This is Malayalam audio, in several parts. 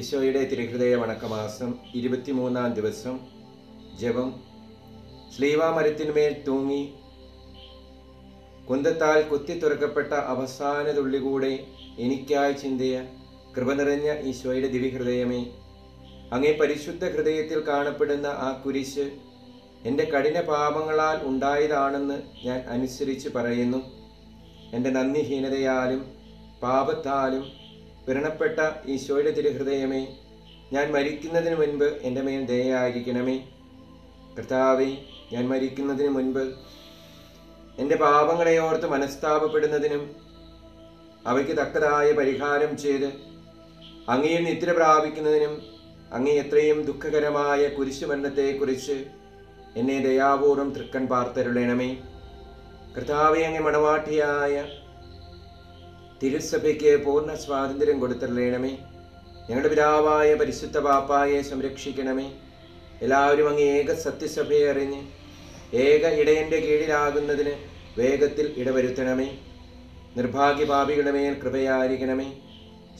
ഈശോയുടെ തിരുഹൃദയ വണക്കമാസം ഇരുപത്തിമൂന്നാം ദിവസം ജപം. ശ്ലീവാമരത്തിന്മേൽ തൂങ്ങി കുന്തത്താൽ കുത്തി തുറക്കപ്പെട്ട അവസാന തുള്ളികൂടെ എനിക്കായി ചിന്തിയ കൃപ നിറഞ്ഞ ഈശോയുടെ ദിവ്യഹൃദയമേ അങ്ങേ പരിശുദ്ധ ഹൃദയത്തിൽ കാണപ്പെടുന്ന ആ കുരിശ് എന്റെ കഠിന പാപങ്ങളാൽ ഉണ്ടായതാണെന്ന് ഞാൻ അനുസരിച്ച് പറയുന്നു. എന്റെ നന്ദിഹീനതയാലും പാപത്താലും വ്രണപ്പെട്ട ഈശോയുടെ തിരുഹൃദയമേ ഞാൻ മരിക്കുന്നതിന് മുൻപ് എന്റെ മേൽ ദയായിരിക്കണമേ കർത്താവെ ഞാൻ മരിക്കുന്നതിന് മുൻപ് എന്റെ പാപങ്ങളെ ഓർത്ത് മനസ്താപപ്പെടുന്നതിനും അവയ്ക്ക് തക്കതായ പരിഹാരം ചെയ്ത് അങ്ങയിൽ നിദ്ര പ്രാപിക്കുന്നതിനും അങ്ങേ എത്രയും ദുഃഖകരമായ കുരിശുമരണത്തെക്കുറിച്ച് എന്നെ ദയാപൂർവം തൃക്കൺ പാർത്തരുളേണമേ. കർത്താവെ അങ്ങേ മണവാട്ടിയായ തിരുസഭയ്ക്ക് പൂർണ സ്വാതന്ത്ര്യം കൊടുത്തിടണമേ. ഞങ്ങളുടെ പിതാവായ പരിശുദ്ധ പാപ്പായെ സംരക്ഷിക്കണമേ. എല്ലാവരും അങ്ങ് ഏക സത്യസഭയെ അറിഞ്ഞ് ഏക ഇടയന്റെ കീഴിലാകുന്നതിന് വേഗത്തിൽ ഇടവരുത്തണമേ. നിർഭാഗ്യ പാപികളുടെ മേൽ കൃപയായിരിക്കണമേ.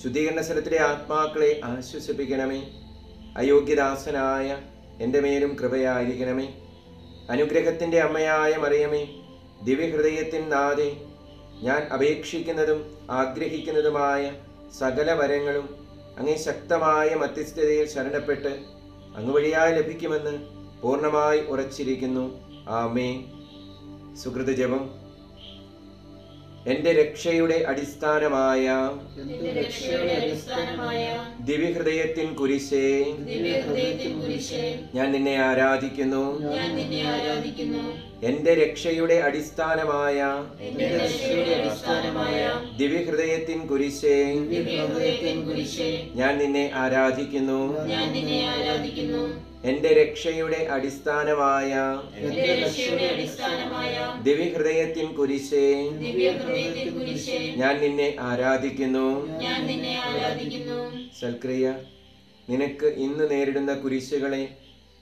ശുദ്ധീകരണ സ്ഥലത്തിലെ ആത്മാക്കളെ ആശ്വസിപ്പിക്കണമേ. അയോഗ്യദാസനായ എന്റെ മേലും കൃപയായിരിക്കണമേ. അനുഗ്രഹത്തിന്റെ അമ്മയായ മറിയമേ ദിവ്യഹൃദയത്തിൻ നാഥേ ഞാൻ അപേക്ഷിക്കുന്നതും ആഗ്രഹിക്കുന്നതുമായ സകല വരങ്ങളും അങ്ങേ ശക്തമായ മധ്യസ്ഥതയിൽ ശരണപ്പെട്ട് അങ്ങ് വഴിയായി ലഭിക്കുമെന്ന് പൂർണമായി ഉറച്ചിരിക്കുന്നു. ആമേ സുഹൃത ജപം എന്റെ രക്ഷയുടെ അടിസ്ഥാനമായ ദിവ്യഹൃദയത്തിൻ കുരിശേ ഞാൻ നിന്നെ ആരാധിക്കുന്നു. എന്റെ രക്ഷയുടെ അടിസ്ഥാനമായ ദിവ്യഹൃദയത്തിൻ കുരിശേ ഞാൻ നിന്നെ ആരാധിക്കുന്നു. എന്റെ രക്ഷയുടെ അടിസ്ഥാനമായ ദിവ്യഹൃദയത്തിൻ കുരിശേ ഞാൻ നിന്നെ ആരാധിക്കുന്നു. ഞാൻ നിന്നെ ആരാധിക്കുന്നു. സൽക്രിയ നിനക്ക് ഇന്ന് നേരിടുന്ന കുരിശുകളെ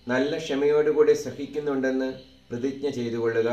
നല്ല ക്ഷമയോടുകൂടി സഹിക്കുന്നുണ്ടെന്ന് പ്രതിജ്ഞ ചെയ്തുകൊള്ളുക.